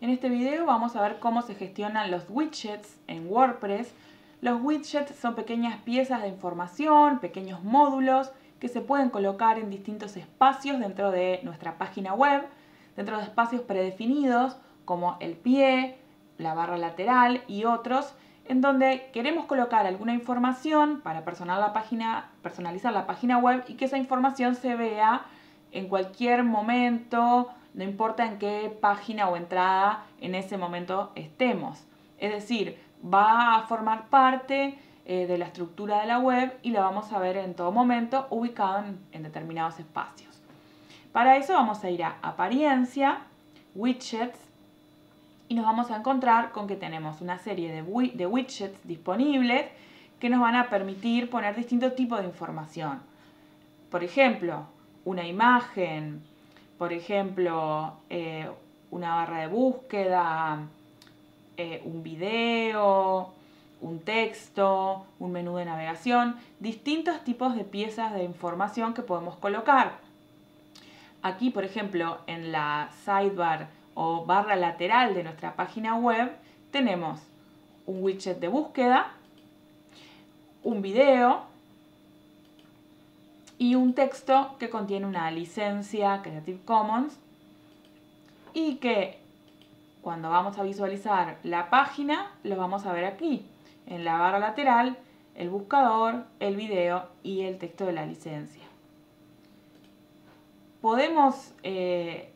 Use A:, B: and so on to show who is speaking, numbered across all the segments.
A: En este video vamos a ver cómo se gestionan los widgets en WordPress. Los widgets son pequeñas piezas de información, pequeños módulos que se pueden colocar en distintos espacios dentro de nuestra página web, dentro de espacios predefinidos como el pie, la barra lateral y otros, en donde queremos colocar alguna información para personalizar la página, web y que esa información se vea en cualquier momento, no importa en qué página o entrada en ese momento estemos. Es decir, va a formar parte eh, de la estructura de la web y la vamos a ver en todo momento ubicado en, determinados espacios. Para eso vamos a ir a apariencia, widgets y nos vamos a encontrar con que tenemos una serie de, de widgets disponibles que nos van a permitir poner distintos tipos de información. Por ejemplo, una imagen, por ejemplo, eh, una barra de búsqueda, eh, un video, un texto, un menú de navegación, distintos tipos de piezas de información que podemos colocar. Aquí, por ejemplo, en la sidebar o barra lateral de nuestra página web, tenemos un widget de búsqueda, un video, y un texto que contiene una licencia Creative Commons y que cuando vamos a visualizar la página lo vamos a ver aquí en la barra lateral el buscador, el video y el texto de la licencia. Podemos, eh,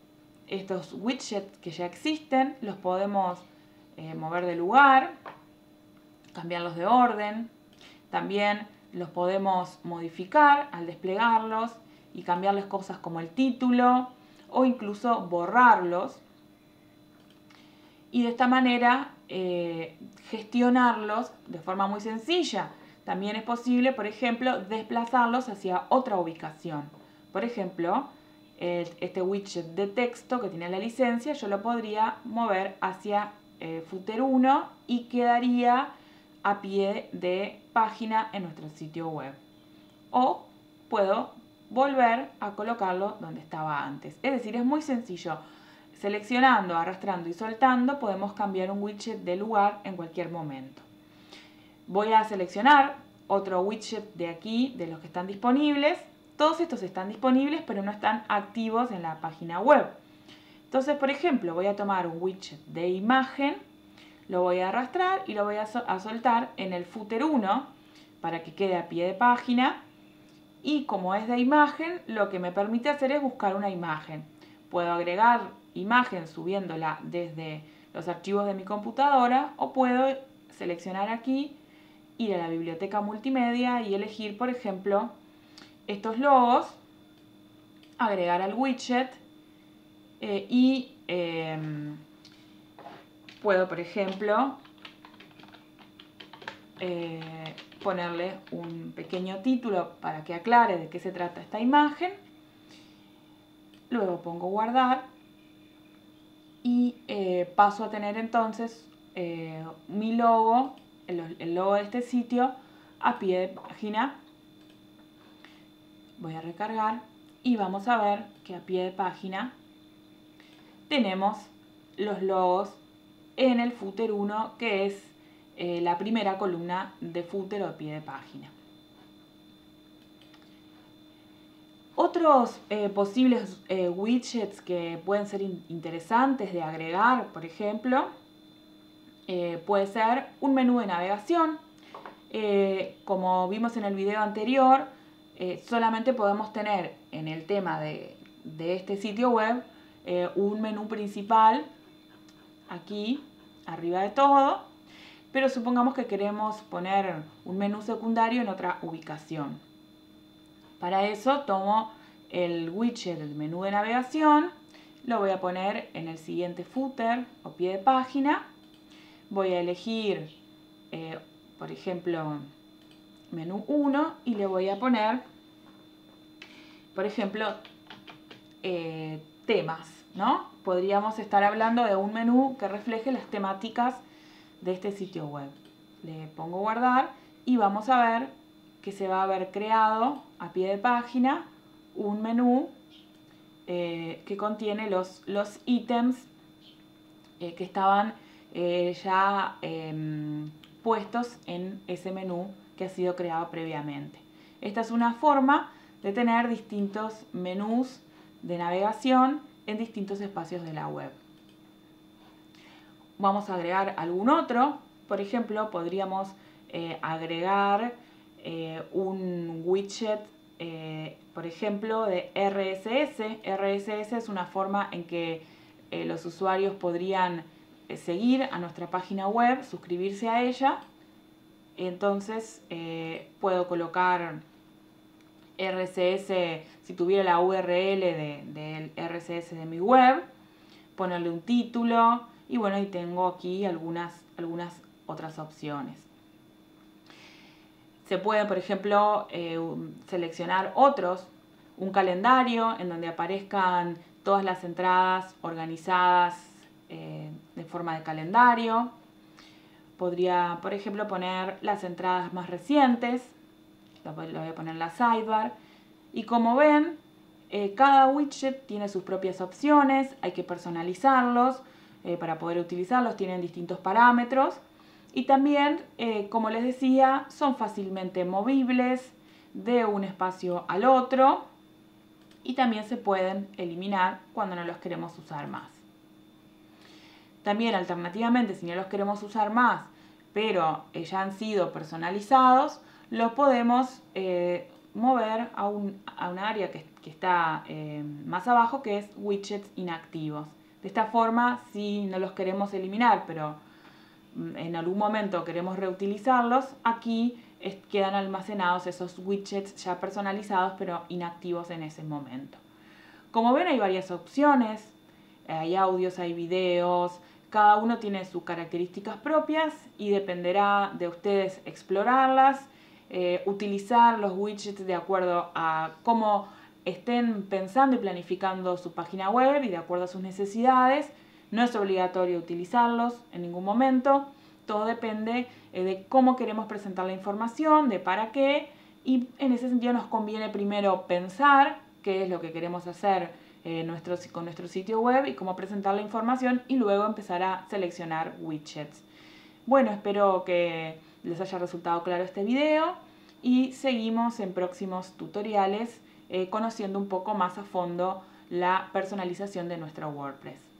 A: estos widgets que ya existen, los podemos eh, mover de lugar, cambiarlos de orden. También los podemos modificar al desplegarlos y cambiarles cosas como el título o incluso borrarlos y de esta manera eh, gestionarlos de forma muy sencilla. También es posible, por ejemplo, desplazarlos hacia otra ubicación. Por ejemplo, este widget de texto que tiene la licencia, yo lo podría mover hacia eh, footer 1 y quedaría a pie de página en nuestro sitio web. O puedo volver a colocarlo donde estaba antes. Es decir, es muy sencillo. Seleccionando, arrastrando y soltando podemos cambiar un widget de lugar en cualquier momento. Voy a seleccionar otro widget de aquí, de los que están disponibles. Todos estos están disponibles, pero no están activos en la página web. Entonces, por ejemplo, voy a tomar un widget de imagen lo voy a arrastrar y lo voy a, soltar en el footer 1 para que quede a pie de página. Y como es de imagen lo que me permite hacer es buscar una imagen. Puedo agregar imagen subiéndola desde los archivos de mi computadora o puedo seleccionar aquí ir a la biblioteca multimedia y elegir por ejemplo estos logos agregar al widget eh, y em, puedo, por ejemplo, eh, ponerle un pequeño título para que aclare de qué se trata esta imagen. Luego pongo guardar y eh, paso a tener entonces eh, mi logo, el, logo de este sitio, a pie de página. Voy a recargar y vamos a ver que a pie de página tenemos los logos en el footer 1, que es eh, la primera columna de footer o de pie de página. Otros eh, posibles eh, widgets que pueden ser interesantes de agregar, por ejemplo, puede ser un menú de navegación. como vimos en el video anterior, solamente podemos tener en el tema de, de este sitio web un menú principal aquí, arriba de todo, pero supongamos que queremos poner un menú secundario en otra ubicación. Para eso tomo el widget del menú de navegación, lo voy a poner en el siguiente footer o pie de página, voy a elegir, eh, por ejemplo, menú 1 y le voy a poner, por ejemplo, eh, temas, ¿no? Podríamos estar hablando de un menú que refleje las temáticas de este sitio web. Le pongo guardar y vamos a ver que se va a haber creado a pie de página un menú eh, que contiene los, los ítems eh, que estaban eh, ya em, puestos en ese menú que ha sido creado previamente. Esta es una forma de tener distintos menús de navegación en distintos espacios de la web. Vamos a agregar algún otro. Por ejemplo, podríamos eh, agregar eh, un widget, eh, por ejemplo, de RSS. RSS es una forma en que los usuarios podrían seguir a nuestra página web, suscribirse a ella. Entonces puedo colocar RSS, si tuviera la URL del RSS de mi web, ponerle un título y bueno, y tengo aquí algunas, algunas otras opciones. Se puede, por ejemplo, eh, seleccionar otros, un calendario en donde aparezcan todas las entradas organizadas eh, de forma de calendario. Podría, por ejemplo, poner las entradas más recientes lo voy a poner en la sidebar. Y como ven, eh, cada widget tiene sus propias opciones, hay que personalizarlos eh, para poder utilizarlos, tienen distintos parámetros. Y también, eh, como les decía, son fácilmente movibles de un espacio al otro y también se pueden eliminar cuando no los queremos usar más. También alternativamente, si no los queremos usar más, pero ya han sido personalizados, lo podemos eh, mover a un, área que, está eh, más abajo, que es widgets inactivos. De esta forma, si no los queremos eliminar, pero mm, en algún momento queremos reutilizarlos, aquí quedan almacenados esos widgets ya personalizados, pero inactivos en ese momento. Como ven, hay varias opciones. Hay audios, hay videos, cada uno tiene sus características propias y dependerá de ustedes explorarlas eh, utilizar los widgets de acuerdo a cómo estén pensando y planificando su página web y de acuerdo a sus necesidades. No es obligatorio utilizarlos en ningún momento. Todo depende eh, de cómo queremos presentar la información, de para qué. Y en ese sentido nos conviene primero pensar qué es lo que queremos hacer eh, con nuestro sitio web y cómo presentar la información y luego empezar a seleccionar widgets. Bueno, espero que les haya resultado claro este video y seguimos en próximos tutoriales eh, conociendo un poco más a fondo la personalización de nuestro WordPress.